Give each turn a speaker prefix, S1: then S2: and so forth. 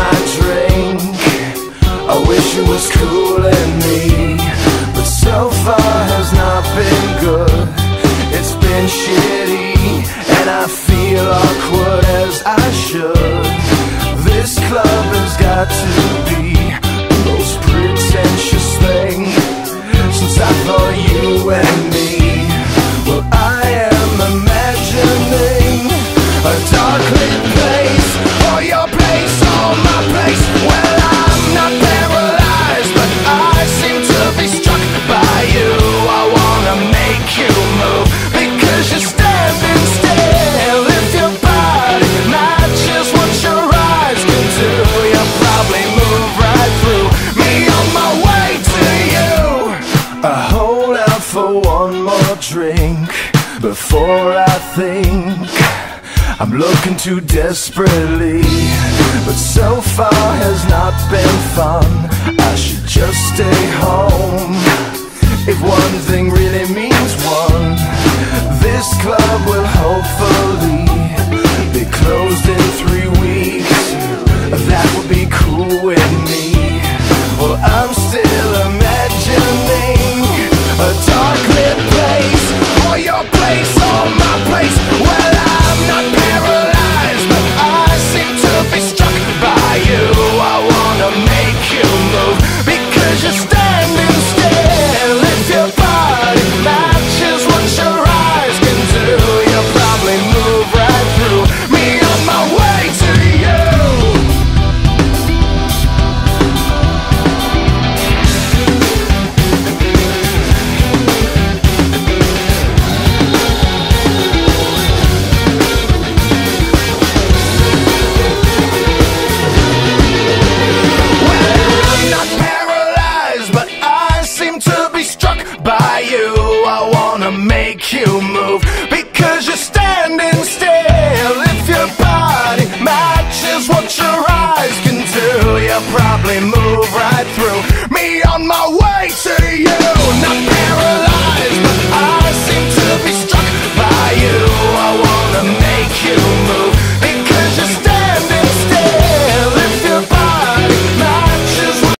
S1: my drink. I wish it was cooling me But so far has not been good. It's been shitty And I feel awkward as I should. This club has got to for one more drink before I think. I'm looking too desperately But so far has not been fun. I should just stay home. If one thing really means one This club will hopefully they'll probably move right through me on my way to you.